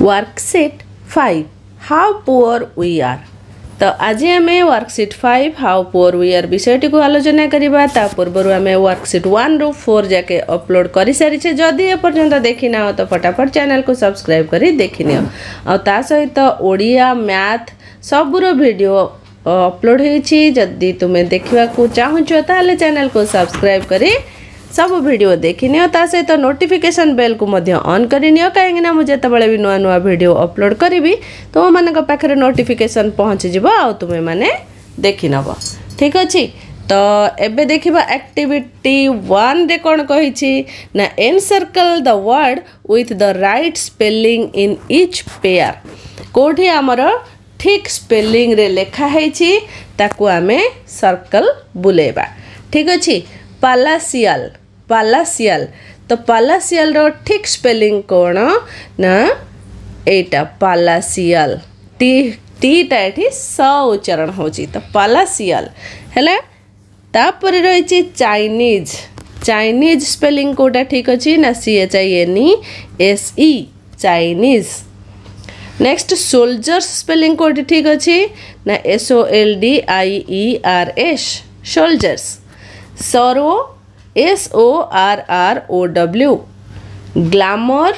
Worksheet five how poor or तो आज आम worksheet five how poor or विषय टी आलोचना करवा पूर्व आम वर्कसीट वन रु फोर जाके अपलोड कर सारी जदि एपर्तंत देखी ना तो फटाफट चैनल को सब्सक्राइब कर देखने सहित ओडिया मैथ सबुर भिड अपलोड होदि तुम्हें देखा चाहूँ तो चैनल को सब्सक्राइब कर सब भिड देखनी और सहित तो नोटिफिकेसन बेल कुन करनी कहीं मुझे जिते भी नुआ नुआ भिड अपलोड करी तुम मानते नोटिफिकेसन पहुँचीज आमे मैने देखनेब ठीक अच्छे तो ये देखा एक्टिविटी वन कौन कही circle the word with the right spelling in each pair कौटी आमर ठीक स्पेलींग लिखाही आम सर्कल बुलेबा ठीक अच्छे पालासीआल ପାଲାସିଆଲ ତ ପାଲାସିଆଲର ଠିକ୍ ସ୍ପେଲିଂ କ'ଣ ନା ଏଇଟା ପାଲାସିଆଲ ଟି ଟିଟା ଏଠି ସ ଉଚ୍ଚାରଣ ହେଉଛି ତ ପାଲାସିଆଲ ହେଲା ତାପରେ ରହିଛି ଚାଇନିଜ୍ ଚାଇନିଜ୍ ସ୍ପେଲିଂ କେଉଁଟା ଠିକ୍ ଅଛି ନା C H I N E S E Chinese next soldiers spelling କେଉଁଠି ଠିକ୍ ଅଛି ନା S O L D I E R S soldiers sorrow S O R R O W glamour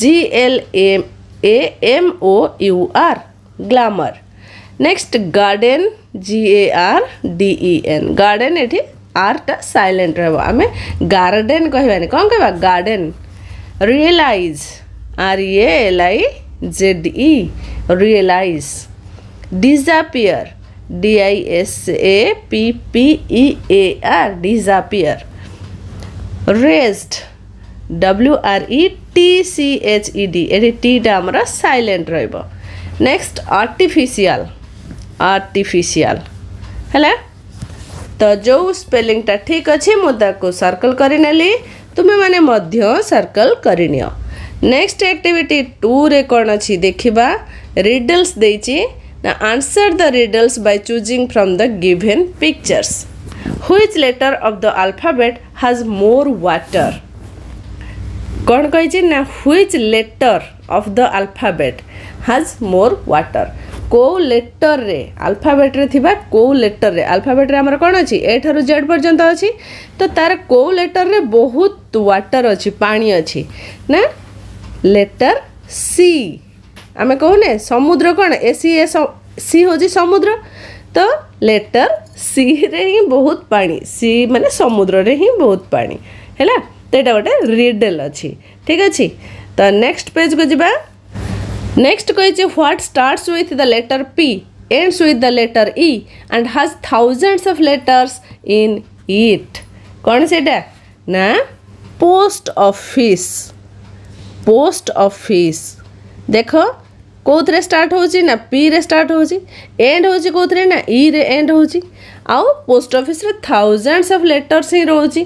G L M A M O U R glamour next garden G A R D E N garden ये आरटा सैलेंट आम garden कहवानी कौन कह garden realise are A L I Z इ realize disappear D I S A P P E A R disappear wretched W R E T C H E D theta आम silent रेक्स्ट artificial artificial है तो जो स्पेलींगटा ठीक अच्छे मुझे circle करी तुम्हें सर्कल करनी नेक्स्ट एक्टिविटी टू रे कौन अच्छी देखा riddles they answer the riddles by choosing from the given pictures which letter of the alphabet has more water କ'ଣ କହିଛି ନା which letter of the alphabet has more water କେଉଁ ଲେଟର୍ରେ ଆଲଫାବେଟ୍ରେ ଥିବା କେଉଁ ଲେଟର୍ରେ ଆଲଫାବେଟ୍ରେ ଆମର କ'ଣ ଅଛି ଏ ଠାରୁ ଜେଡ଼୍ ପର୍ଯ୍ୟନ୍ତ ଅଛି ତ ତା'ର କେଉଁ ଲେଟର୍ରେ ବହୁତ ୱାଟର୍ ଅଛି ପାଣି ଅଛି ନା ଲେଟର୍ ସି ଆମେ କହୁନେ ସମୁଦ୍ର କ'ଣ ଏ ସି ଏ ସି ହେଉଛି ସମୁଦ୍ର ତ ଲେଟର୍ ସିରେ ହିଁ ବହୁତ ପାଣି ସି ମାନେ ସମୁଦ୍ରରେ ହିଁ ବହୁତ ପାଣି ହେଲା ତ ଏଇଟା ଗୋଟେ ରିଡେଲ୍ ଅଛି ଠିକ୍ ଅଛି ତ ନେକ୍ସଟ ପେଜ୍କୁ ଯିବା ନେକ୍ସଟ କହିଛି what starts with the letter P ends with the letter E and has thousands of letters in it କ'ଣ ସେଇଟା ନା ପୋଷ୍ଟ ଅଫିସ୍ ପୋଷ୍ଟ ଅଫିସ୍ ଦେଖ କେଉଁଥିରେ ଷ୍ଟାର୍ଟ ହେଉଛି ନା ପିରେ ଷ୍ଟାର୍ଟ ହେଉଛି ଏଣ୍ଡ ହେଉଛି କେଉଁଥିରେ ନା ଇରେ ଏଣ୍ଡ ହେଉଛି ଆଉ ପୋଷ୍ଟ ଅଫିସରେ ଥାଉଜେଣ୍ଡସ୍ ଅଫ୍ ଲେଟର୍ସ ହିଁ ରହୁଛି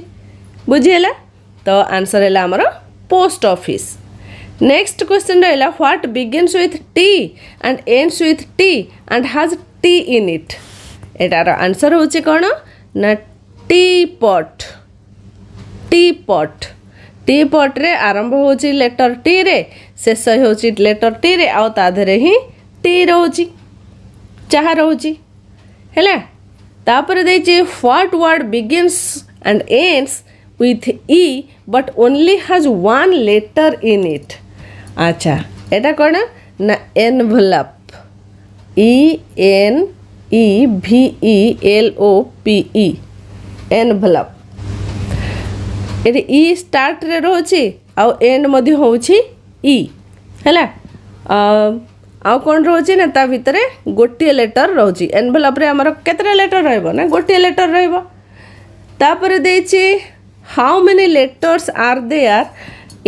ବୁଝିହେଲା ତ ଆନ୍ସର୍ ହେଲା ଆମର ପୋଷ୍ଟ ଅଫିସ୍ ନେକ୍ସଟ କ୍ୱେଶ୍ଚିନ୍ ରହିଲା what begins with T and ends with T and has T in it ଏଟାର answer ହେଉଛି କ'ଣ ନା ଟି ପଟ୍ ଟି ପଟ୍ ଟି ପଟ୍ରେ ଆରମ୍ଭ ହେଉଛି ଲେଟର୍ ଟିରେ ଶେଷ ହେଉଛି ଲେଟର୍ ଟିରେ ଆଉ ତା ଦେହରେ ହିଁ ଟି ରହୁଛି ଚାହା ରହୁଛି ହେଲା ତାପରେ ଦେଇଛି what word begins and ends with E but only has one letter in it ଆଚ୍ଛା ଏଇଟା କ'ଣ ନା envelope E N V E L O P E ଇ ଏନ୍ଭଲପ୍ ଏଠି ଇ ଷ୍ଟାର୍ଟରେ ରହୁଛି ଆଉ ଏଣ୍ଡ ମଧ୍ୟ ହେଉଛି ଇ ହେଲା ଆଉ କ'ଣ ରହୁଛି ନା ତା ଭିତରେ ଗୋଟିଏ ଲେଟର୍ ରହୁଛି ଏନଭେଲପ୍ରେ ଆମର କେତେଟା ଲେଟର୍ ରହିବ ନା ଗୋଟିଏ ଲେଟର୍ ରହିବ ତାପରେ ଦେଇଛି how many letters are there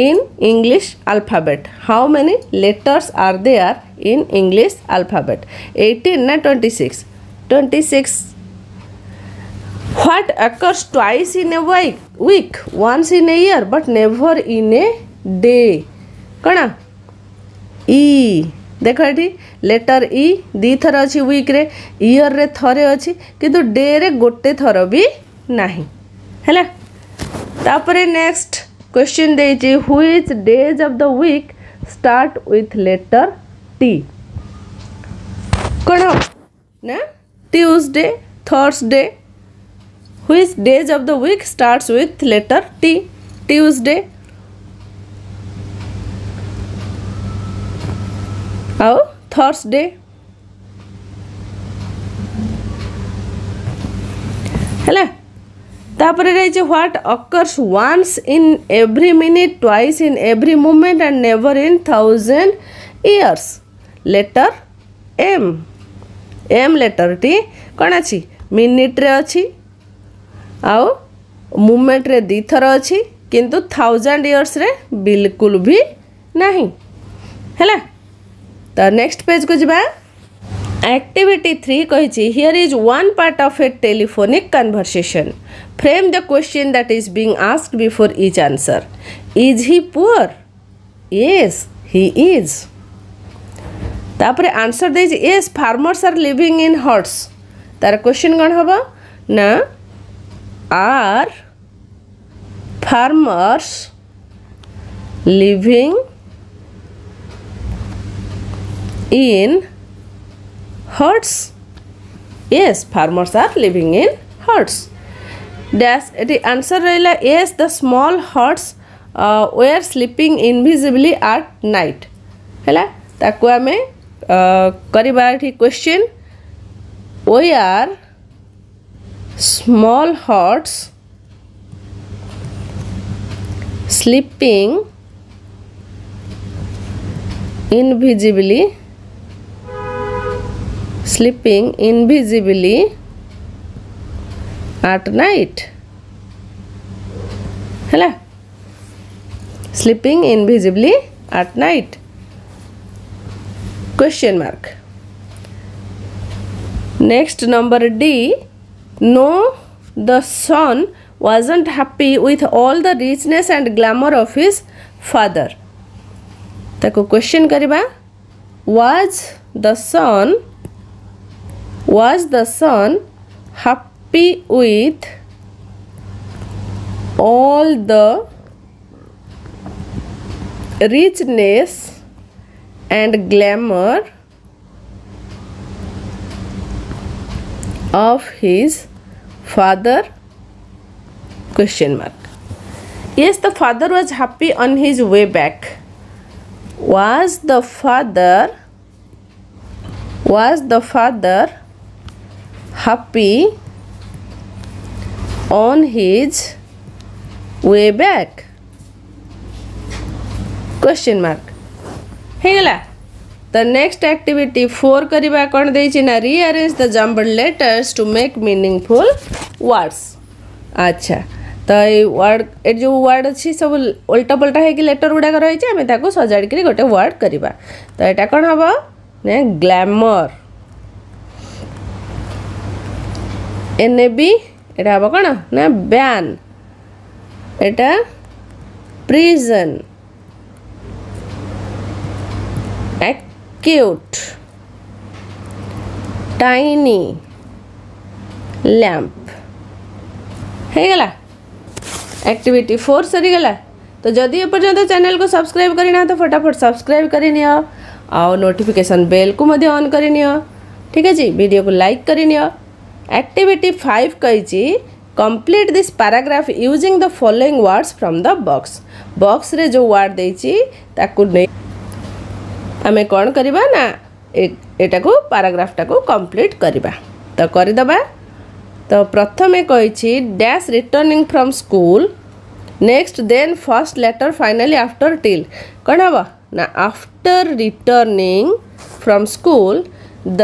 in English alphabet how many letters are there in English alphabet eighteen ନା twenty six twenty six What occurs twice in a week? Week once in a year, but never in a day. कणा E देख ये letter इ दी थर अच्छी week रे year रे थरे अच्छी किंतु डे रे गोटे थर भी नहीं हैला तापर नेक्स्ट क्वेश्चन दे छि days of the week start with letter T कणा ना Tuesday Thursday which days of the week starts with letter t tuesday ଆଉ ଥର୍ସଡେ ହେଲା ତାପରେ ରହିଛି what occurs once in every minute twice in every moment and never in thousand years letter M M ଲେଟର୍ଟି କ'ଣ ଅଛି ମିନିଟ୍ରେ ଅଛି ଆଉ ମୁଭମେଣ୍ଟରେ ଦୁଇଥର ଅଛି କିନ୍ତୁ ଥାଉଜାଣ୍ଡ ଇୟର୍ସରେ ବିଲକୁଲ ବି ନାହିଁ ହେଲା ତ ନେକ୍ସଟ ପେଜ୍କୁ ଯିବା ଆକ୍ଟିଭିଟି ଥ୍ରୀ କହିଛି here is one part of a telephonic conversation from the question that is being ask before is answer is he poor yes he is ତାପରେ ଆନ୍ସର୍ ଦେଇଛି yes farmers are living in huts ତାର question କ'ଣ ହେବ ନା are farmers living in huts yes farmers are living in huts dash the answer rahila yes the small huts uh, were sleeping invisibly at night hela ତାକୁ ଆମେ କରିବା question question we small hearts slipping invisibly sleeping invisibly at night Hello, sleeping invisibly at night question mark next number d no, the son wasn't happy with all the richness and glamour of his father. ତାକୁ question, Kariba. Was the son? Was the son happy with all the richness and glamour of his father question mark yes the father was happy on his way back was the father was the father happy on his way back question mark Hey, গেলা The next activity 4 କରିବା କ'ଣ ଦେଇଛି ନା rearrange the jumbled letters to make meaningful words ଆଚ୍ଛା ତ ଏଇ ward ଏଠି ଯେଉଁ ୱାର୍ଡ଼ ଅଛି ସବୁ ଓଲଟା ପଲଟା ହେଇକି ଲେଟର୍ ଗୁଡ଼ାକ ରହିଛି ଆମେ ତାକୁ ସଜାଡ଼ିକିରି ଗୋଟେ ୱାର୍ଡ଼ କରିବା ତ ଏଇଟା କ'ଣ ହେବ ନା ଗ୍ଲାମର ଏନ୍ ଏ ବି ଏଇଟା ହେବ କ'ଣ ନା ବ୍ୟାନ୍ ଏଇଟା ପ୍ରିଜନ୍ क्यूट टाइनी लैंप होगा एक्टिविटी फोर सरीगला तो जदि एपर्तंत चैनल को सब्सक्राइब करना तो फटाफट सब्सक्राइब करनी आउ नोटिफिकेशन बेल को मध्य ऑन करनी ठीक है वीडियो को लाइक करनी एक्टिविटी फाइव कही complete this paragraph using the following words from the box box रे जो वर्ड देखिए ଆମେ କ'ଣ କରିବା ନା ଏଟାକୁ ପାରାଗ୍ରାଫଟାକୁ କମ୍ପ୍ଲିଟ୍ କରିବା ତ କରିଦେବା ତ ପ୍ରଥମେ କହିଛି dash returning from school next then first letter finally after till କ'ଣ ହେବ ନା after returning from school the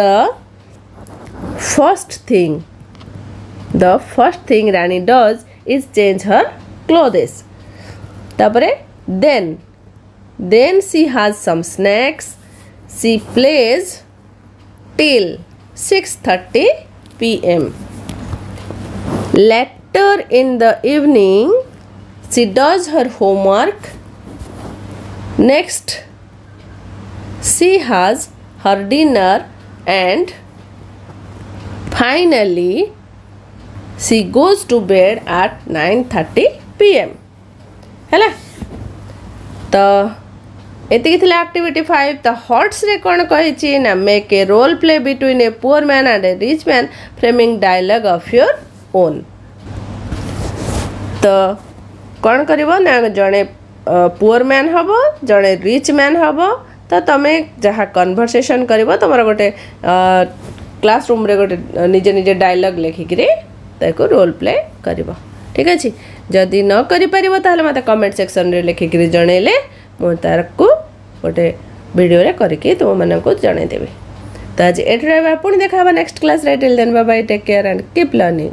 first thing the first thing Rani does is change her clothes ତାପରେ then Then she has some snacks. She plays till 6.30 p.m. Later in the evening, she does her homework. Next, she has her dinner and finally she goes to bed at 9:30 pm Hello, the ଏତିକି ଥିଲା activity five ଦ ହର୍ଟସ୍ରେ କ'ଣ କହିଛି ନା make a role play between a poor man and a rich man framing dialogue of your own ତ କ'ଣ କରିବ ନା ଜଣେ ପୁଅର୍ ମ୍ୟାନ୍ ହେବ ଜଣେ ରିଚ୍ ମ୍ୟାନ୍ ହେବ ତ ତମେ ଯାହା କନଭରସେସନ୍ କରିବ ତୁମର ଗୋଟେ କ୍ଲାସ୍ ରୁମ୍ରେ ଗୋଟେ ନିଜ ନିଜ ଡାଇଲଗ୍ ଲେଖିକିରି ତାକୁ ରୋଲ୍ ପ୍ଲେ କରିବ ଠିକ୍ ଅଛି ଯଦି ନ କରିପାରିବ ତାହେଲେ ମୋତେ କମେଣ୍ଟ ସେକ୍ସନ୍ରେ ଲେଖିକିରି ଜଣାଇଲେ ମୁଁ ତାକୁ गोटे भिडियो करम मानक जनईदेवि तो आज ये आप देखा next class रेटेल then bye take care and keep learning